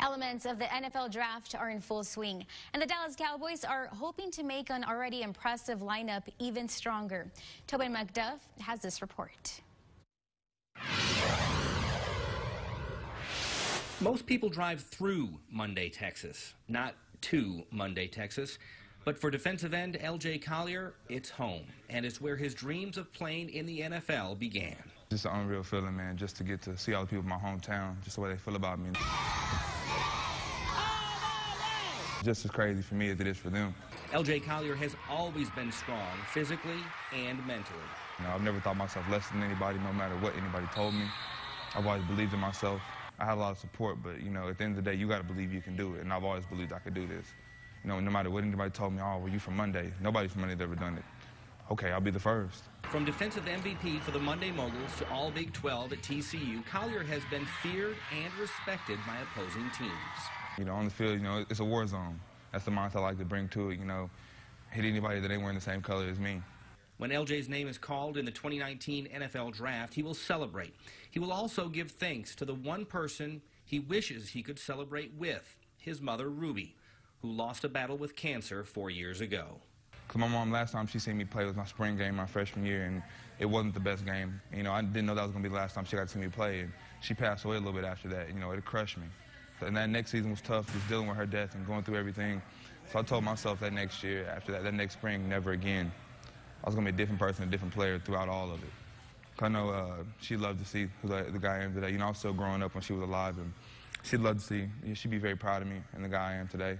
Elements of the NFL draft are in full swing, and the Dallas Cowboys are hoping to make an already impressive lineup even stronger. Tobin McDuff has this report. Most people drive through Munday, Texas, not to Munday, Texas. But for defensive end LJ Collier, it's home, and it's where his dreams of playing in the NFL began. Just an unreal feeling, man, just to get to see all the people in my hometown, just the way they feel about me. Just as crazy for me as it is for them. LJ Collier has always been strong, physically and mentally. You know, I've never thought myself less than anybody, no matter what anybody told me. I've always believed in myself. I had a lot of support, but, you know, at the end of the day, you got to believe you can do it, and I've always believed I could do this. You know, no matter what anybody told me, oh, well, you from Munday. Nobody from Munday's ever done it. Okay, I'll be the first. From defensive MVP for the Munday Moguls to All Big 12 at TCU, Collier has been feared and respected by opposing teams. You know, on the field, you know, it's a war zone. That's the mindset I like to bring to it, you know, hit anybody that ain't wearing the same color as me. When LJ's name is called in the 2019 NFL Draft, he will celebrate. He will also give thanks to the one person he wishes he could celebrate with, his mother, Ruby who lost a battle with cancer four years ago. Cause my mom, last time she seen me play was my spring game my freshman year, and it wasn't the best game. You know, I didn't know that was gonna be the last time she got to see me play, and she passed away a little bit after that. You know, it crushed me. And that next season was tough, just dealing with her death and going through everything. So I told myself that next year, after that, that next spring, never again. I was gonna be a different person, a different player throughout all of it. I know uh, she loved to see who the, the guy I am today. You know, I was still growing up when she was alive, and she'd love to see. She'd be very proud of me and the guy I am today.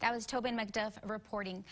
That was Tobin McDuff reporting.